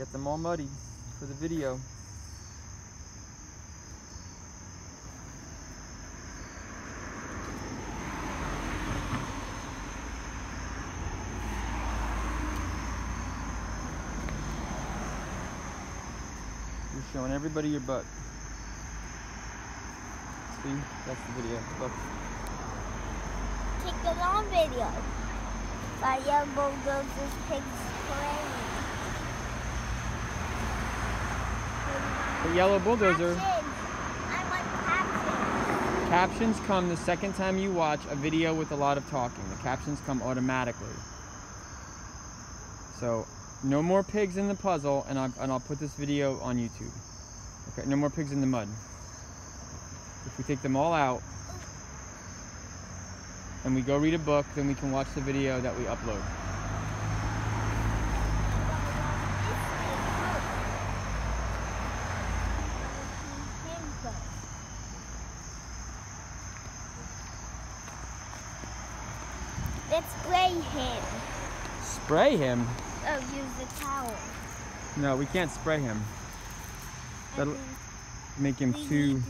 Get them all muddy for the video. You're showing everybody your butt. See, that's the video. Look. Take a long video. By young bulldozers pigs The yellow bulldozer. Captions. I want captions. Captions come the second time you watch a video with a lot of talking. The captions come automatically. So, no more pigs in the puzzle, and, I, and I'll put this video on YouTube. Okay, no more pigs in the mud. If we take them all out, and we go read a book, then we can watch the video that we upload. Let's spray him. Spray him? Oh, use the towel. No, we can't spray him. That'll make him too.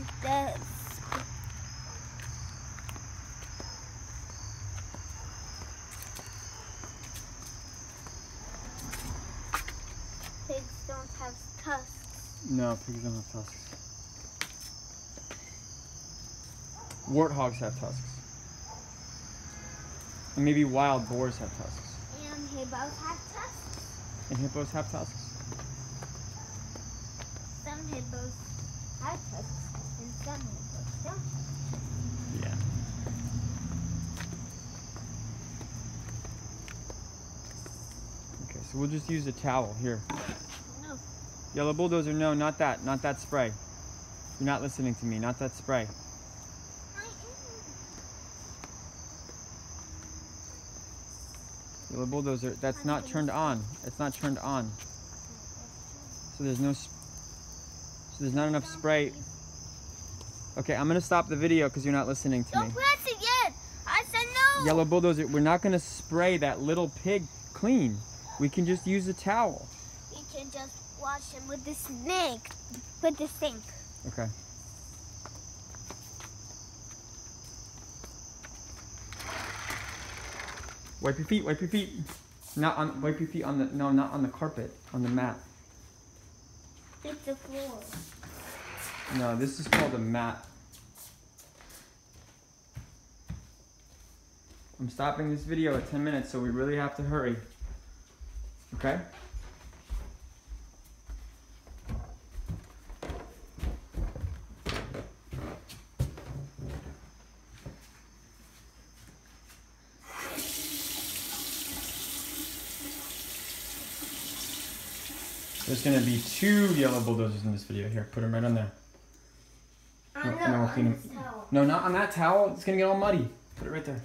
Pigs don't have tusks. No, pigs don't have tusks. Warthogs have tusks. And maybe wild boars have tusks. And hippos have tusks. And hippos have tusks. Some hippos have tusks and some hippos don't. Yeah. Okay, so we'll just use a towel here. No. Yellow bulldozer, no, not that, not that spray. You're not listening to me, not that spray. I am. Yellow bulldozer, that's not turned on. It's not turned on. So there's no, so there's not enough spray. Okay, I'm gonna stop the video because you're not listening to me. Don't press it yet. I said no. Yellow bulldozer, we're not gonna spray that little pig clean. We can just use a towel. We can just wash him with the snake, with the sink. Okay. Wipe your feet, wipe your feet. Not on, wipe your feet on the, no, not on the carpet, on the mat. It's the floor. No, this is called a mat. I'm stopping this video at 10 minutes, so we really have to hurry. Okay? There's gonna be two yellow bulldozers in this video. Here, put them right on there. No, no, on clean this towel. No, not on that towel. It's gonna get all muddy. Put it right there.